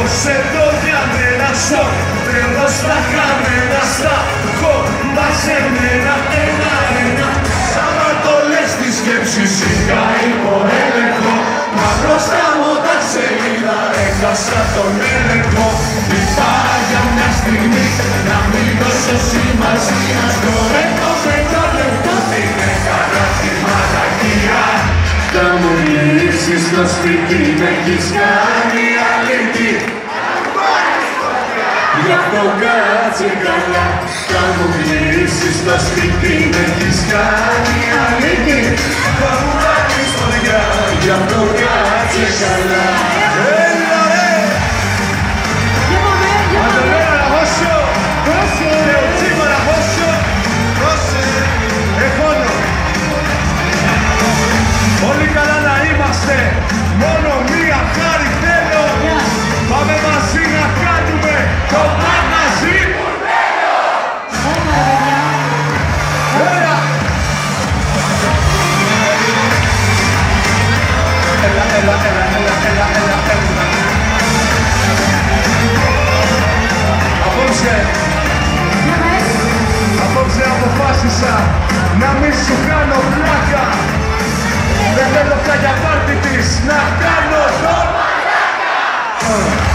Ως εδώ για μένα στο τρελό στα χαμένα στα χω μαζεμένα ένα ένα Σαν το λες τη σκέψη σιγά υποέλεγχο Μα μπροστά μου τα σελίδα έχασα τον έλεγχο. Λυπάρα για μια στιγμή να μην δώσω σημασία Στο έχω το λεπτό την έκανα τη μαλακία. Τα μου γυρίσεις στο σπίτι με έχεις κάνει. Κάτσε καλά Θα μου κλείσεις στο σπίτι Με έχεις Έλα, έλα, έλα, έλα, έλα, έλα, έλα. Απόψε, απόψε αποφάσισα να μην σου κάνω πλάκα Δεν θέλω πια για πάρτι της να κάνω δώρο